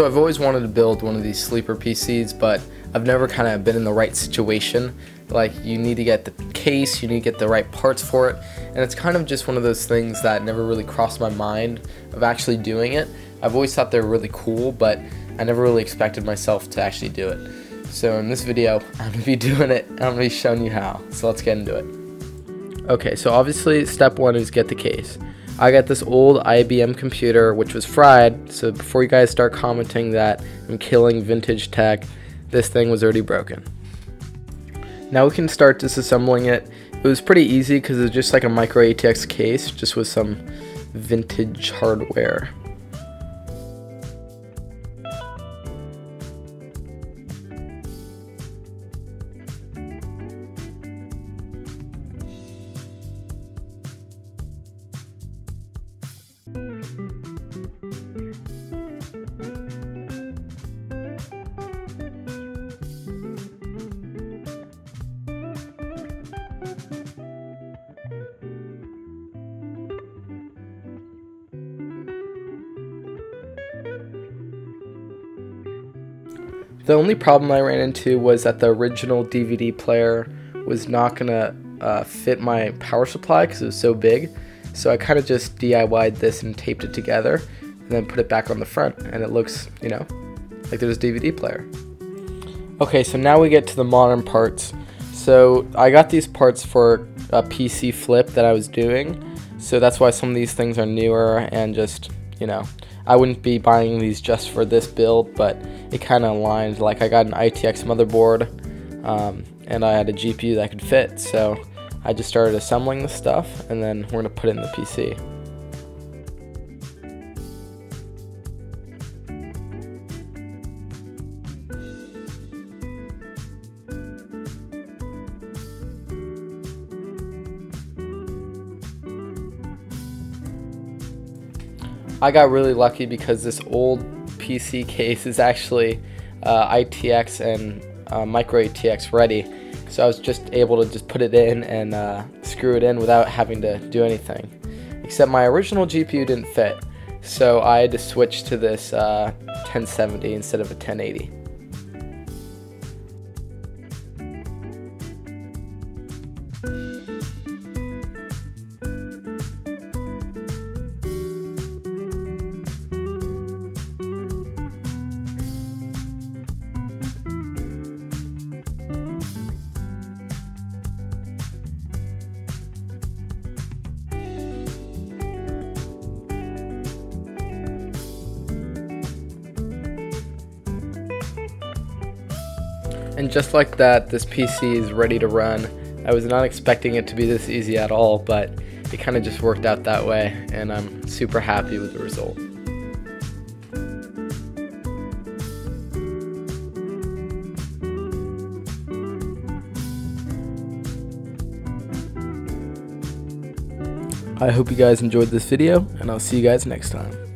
So I've always wanted to build one of these sleeper PCs, but I've never kind of been in the right situation. Like you need to get the case, you need to get the right parts for it, and it's kind of just one of those things that never really crossed my mind of actually doing it. I've always thought they were really cool, but I never really expected myself to actually do it. So in this video, I'm gonna be doing it, I'm gonna be showing you how. So let's get into it. Okay, so obviously step one is get the case. I got this old IBM computer which was fried, so before you guys start commenting that I'm killing vintage tech, this thing was already broken. Now we can start disassembling it. It was pretty easy because it's just like a micro ATX case, just with some vintage hardware. The only problem I ran into was that the original DVD player was not gonna uh, fit my power supply because it was so big. So I kind of just DIY'd this and taped it together and then put it back on the front and it looks, you know, like there's a DVD player. Okay, so now we get to the modern parts. So I got these parts for a PC flip that I was doing. So that's why some of these things are newer and just, you know, I wouldn't be buying these just for this build, but it kind of aligned. Like I got an ITX motherboard, um, and I had a GPU that could fit. So I just started assembling the stuff, and then we're gonna put it in the PC. I got really lucky because this old PC case is actually uh, ITX and uh, micro ATX ready. So I was just able to just put it in and uh, screw it in without having to do anything. Except my original GPU didn't fit. So I had to switch to this 1070 uh, instead of a 1080. And just like that, this PC is ready to run. I was not expecting it to be this easy at all, but it kind of just worked out that way, and I'm super happy with the result. I hope you guys enjoyed this video, and I'll see you guys next time.